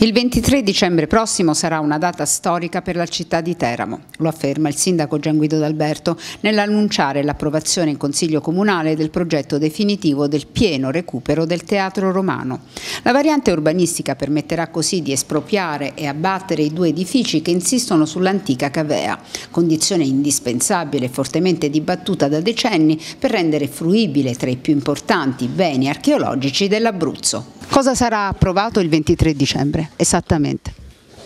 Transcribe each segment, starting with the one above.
Il 23 dicembre prossimo sarà una data storica per la città di Teramo, lo afferma il sindaco Gian Guido D'Alberto nell'annunciare l'approvazione in Consiglio Comunale del progetto definitivo del pieno recupero del Teatro Romano. La variante urbanistica permetterà così di espropriare e abbattere i due edifici che insistono sull'antica cavea, condizione indispensabile e fortemente dibattuta da decenni per rendere fruibile tra i più importanti beni archeologici dell'Abruzzo. Cosa sarà approvato il 23 dicembre esattamente?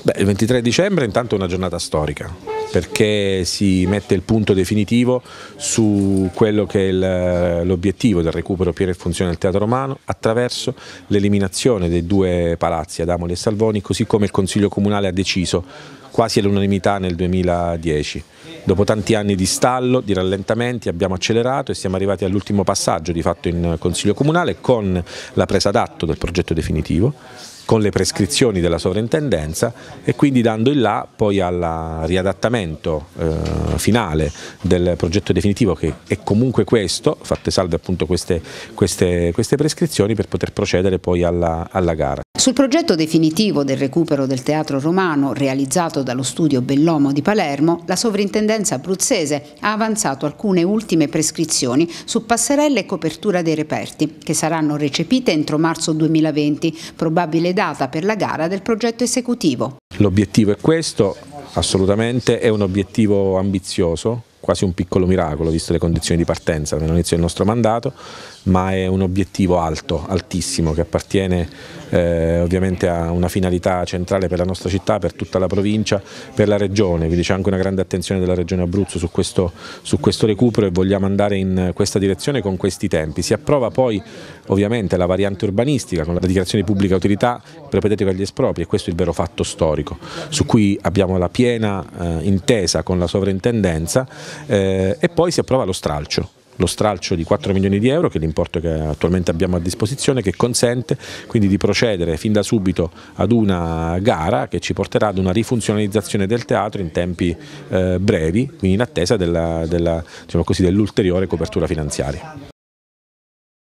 Beh, il 23 dicembre intanto è una giornata storica perché si mette il punto definitivo su quello che è l'obiettivo del recupero pieno e funzione del Teatro Romano attraverso l'eliminazione dei due palazzi Adamoli e Salvoni così come il Consiglio Comunale ha deciso quasi all'unanimità nel 2010. Dopo tanti anni di stallo, di rallentamenti abbiamo accelerato e siamo arrivati all'ultimo passaggio di fatto in Consiglio Comunale con la presa d'atto del progetto definitivo con le prescrizioni della sovrintendenza e quindi dando il là poi al riadattamento eh, finale del progetto definitivo che è comunque questo, fatte salve appunto queste, queste, queste prescrizioni per poter procedere poi alla, alla gara. Sul progetto definitivo del recupero del teatro romano realizzato dallo studio Bellomo di Palermo, la sovrintendenza abruzzese ha avanzato alcune ultime prescrizioni su passerelle e copertura dei reperti, che saranno recepite entro marzo 2020, probabile data per la gara del progetto esecutivo. L'obiettivo è questo, assolutamente, è un obiettivo ambizioso, quasi un piccolo miracolo visto le condizioni di partenza all'inizio del nostro mandato, ma è un obiettivo alto, altissimo, che appartiene eh, ovviamente a una finalità centrale per la nostra città, per tutta la provincia, per la regione, quindi c'è anche una grande attenzione della regione Abruzzo su questo, su questo recupero e vogliamo andare in questa direzione con questi tempi. Si approva poi ovviamente la variante urbanistica con la dichiarazione di pubblica utilità propedetica agli espropri e questo è il vero fatto storico su cui abbiamo la piena eh, intesa con la sovrintendenza eh, e poi si approva lo stralcio lo stralcio di 4 milioni di euro che è l'importo che attualmente abbiamo a disposizione che consente quindi di procedere fin da subito ad una gara che ci porterà ad una rifunzionalizzazione del teatro in tempi eh, brevi quindi in attesa dell'ulteriore diciamo copertura finanziaria.